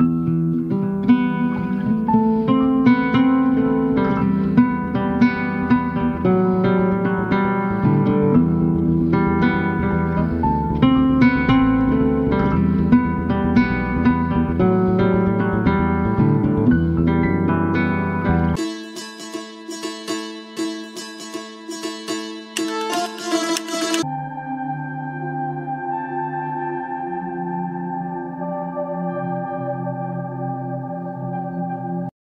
Bye.